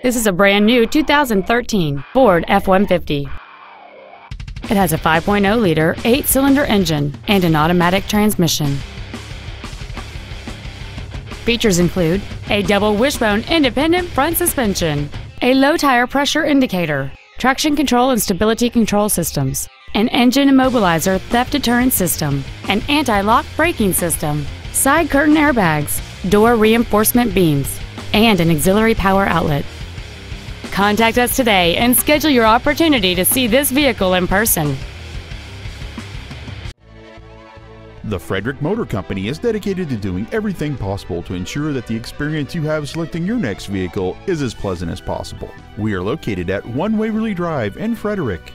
This is a brand new 2013 Ford F-150. It has a 5.0-liter eight-cylinder engine and an automatic transmission. Features include a double wishbone independent front suspension, a low tire pressure indicator, traction control and stability control systems, an engine immobilizer theft deterrent system, an anti-lock braking system, side curtain airbags, door reinforcement beams, and an auxiliary power outlet. Contact us today and schedule your opportunity to see this vehicle in person. The Frederick Motor Company is dedicated to doing everything possible to ensure that the experience you have selecting your next vehicle is as pleasant as possible. We are located at 1 Waverley Drive in Frederick.